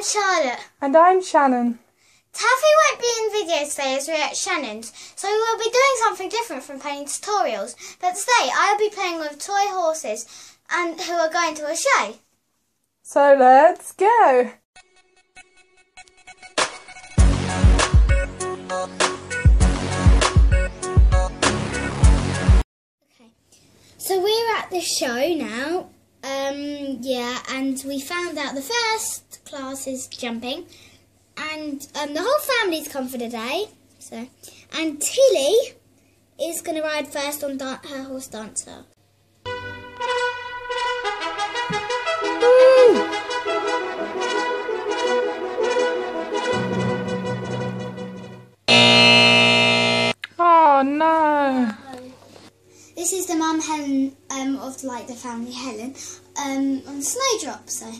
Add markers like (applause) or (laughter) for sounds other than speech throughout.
I'm Charlotte. And I'm Shannon. Taffy won't be in video today as we're at Shannon's, so we will be doing something different from playing tutorials. But today I'll be playing with toy horses and who are going to a show. So let's go. Okay. So we're at the show now. Um, yeah, and we found out the first class is jumping, and um, the whole family's come for the day. So, and Tilly is going to ride first on her horse dancer. Oh no. This is the mum Helen um, of like the family Helen um, on Snowdrop. So.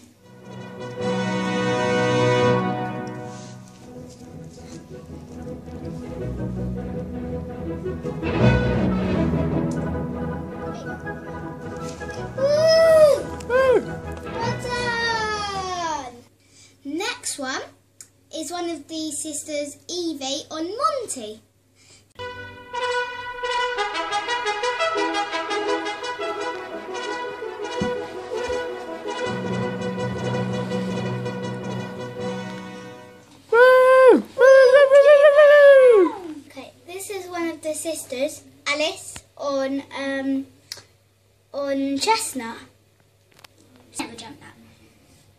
Next one is one of the sisters Evie on Monty. Sisters, Alice, on um on Chestnut. Never jumped that.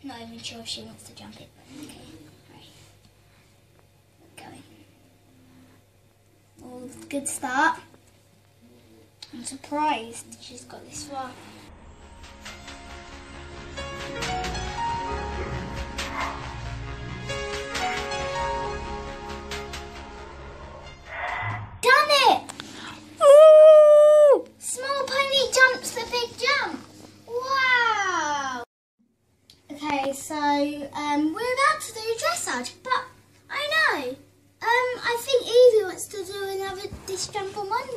Not even sure if she wants to jump it. But okay, right. Going. All good start. I'm surprised she's got this far.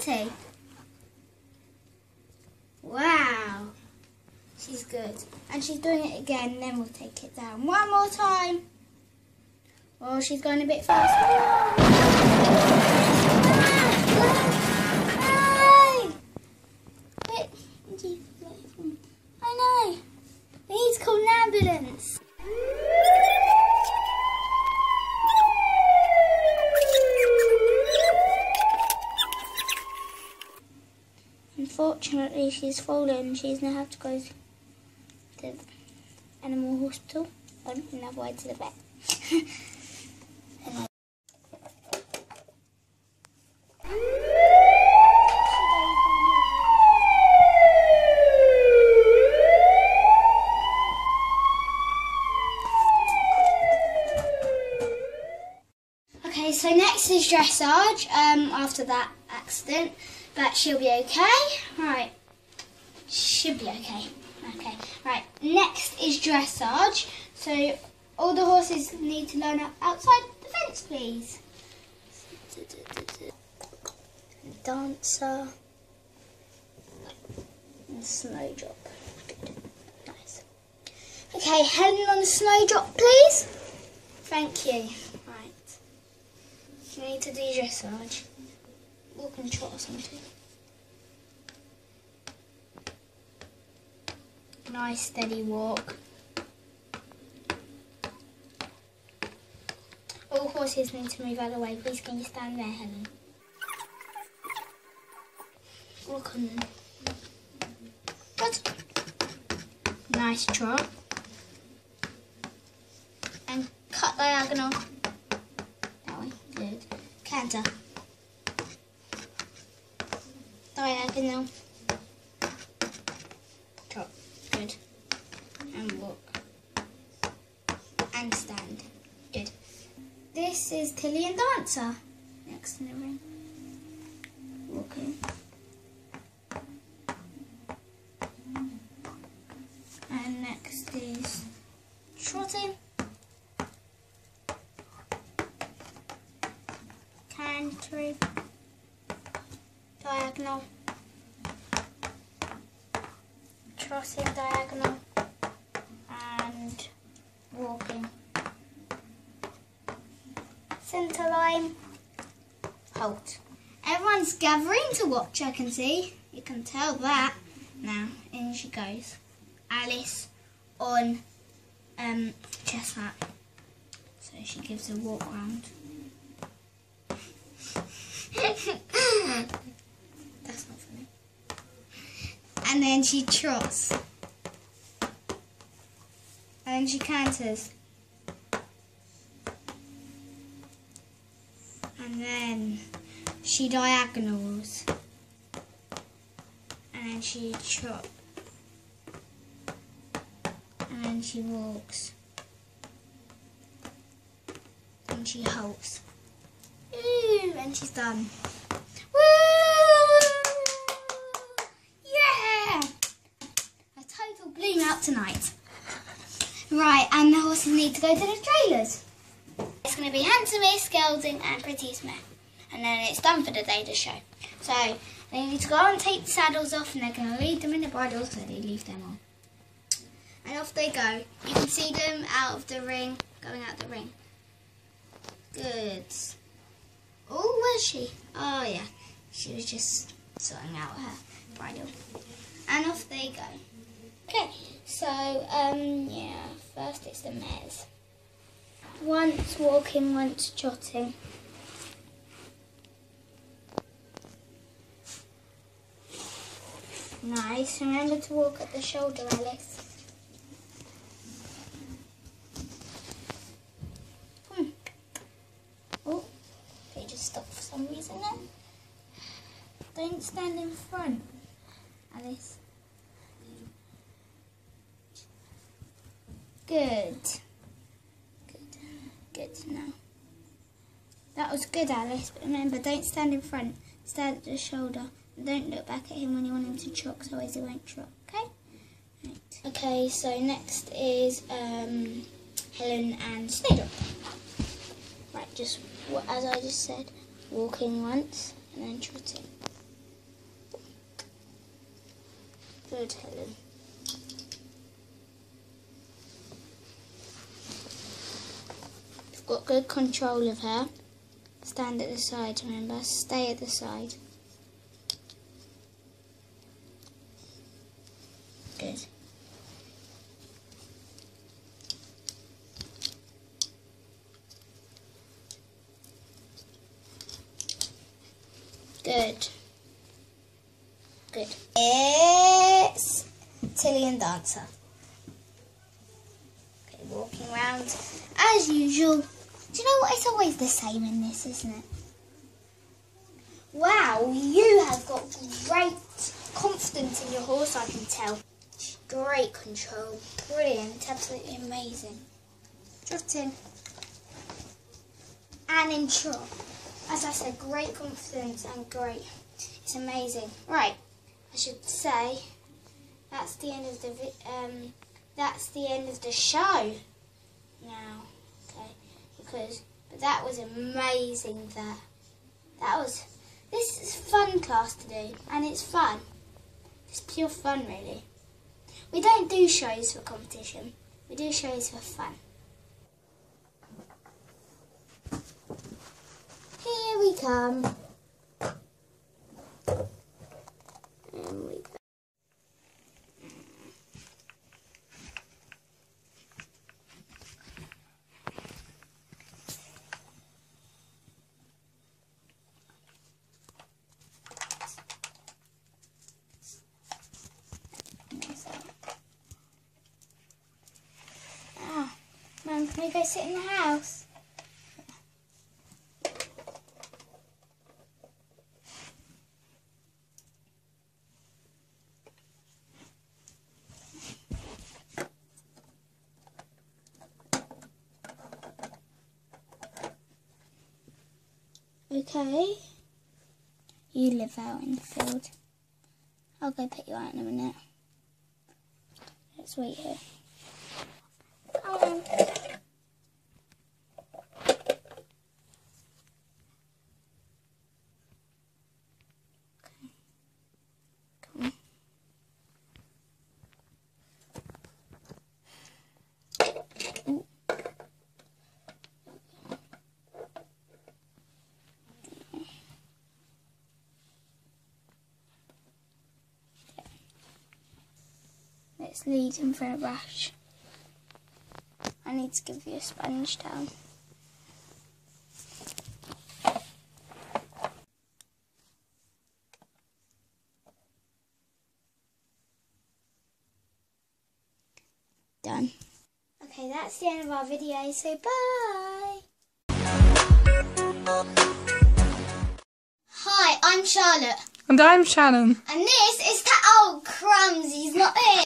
Jump. Wow. She's good. And she's doing it again, then we'll take it down. One more time. Oh, she's going a bit fast. Ah! Wait, I know. We need to call an ambulance. She's fallen. She's now have to go to the animal hospital. Um, another way to the vet. Okay, so next is dressage um, after that accident, but she'll be okay. Right, should be okay. Okay, right, next is dressage. So all the horses need to line up outside the fence, please. Dancer and snowdrop. Nice. Okay, Helen on the snowdrop, please. Thank you. Right. You need to do dressage. Walk and trot or something. Nice steady walk. All horses need to move out of the way. Please can you stand there, Helen? Walk on. Good. Nice trot. And cut diagonal. That way. Good. Canter. Diagonal. Trot. Good. And walk. And stand. Good. This is Tilly and Dancer. Next in the ring. Walking. And next is trotting. Cantering. Diagonal. Trotting diagonal. And walking. Centre line. Halt. Everyone's gathering to watch, I can see. You can tell that. Now, in she goes. Alice on um, Chestnut. So she gives a walk round. (laughs) That's not funny. And then she trots. And she canters. And then she diagonals. And she trots. And she walks. And she halts. Ooh, and she's done. Woo! Yeah! A total bloom out tonight. Right, and the horses need to go to the trailers. It's going to be Handsomest, Gelding and Prettiest Mare. And then it's done for the day the show. So they need to go and take the saddles off and they're going to leave them in the bridles so they leave them on. And off they go. You can see them out of the ring, going out the ring. Good. Oh, where's she? Oh, yeah. She was just sorting out her bridle. And off they go. Okay, so, um, yeah, first it's the mares. Once walking, once trotting. Nice. Remember to walk at the shoulder, Alice. Hmm. Oh, they just stopped for some reason then. Don't stand in front, Alice. Good. Good. Good now. That was good, Alice. But remember, don't stand in front. Stand at the shoulder. And don't look back at him when you want him to trot, 'cause otherwise he won't trot. Okay? Right. Okay, so next is um, Helen and Snowdrop. Right, just as I just said, walking once and then trotting. Good, Helen. You've got good control of her. Stand at the side, remember. Stay at the side. Good. Good. Good. It's Tilly and Dancer. Okay, walking around as usual. Do you know what? It's always the same in this, isn't it? Wow, you have got great confidence in your horse, I can tell. Great control. Brilliant. Absolutely amazing. Trotting. And in trot. As I said, great confidence and great. It's amazing. Right. I should say that's the end of the um that's the end of the show now. But that was amazing that that was this is fun class to do and it's fun. It's pure fun really. We don't do shows for competition. We do shows for fun. Here we come. And we go. Ah, We go sit in the house? Okay. You live out in the field. I'll go put you out in a minute. Let's wait here. Come on. Let's lead him for a brush. I need to give you a sponge down. Done. Okay, that's the end of our video, so bye! Hi, I'm Charlotte, And I'm Shannon. and this is Cat. Oh, crumbs, he's not here!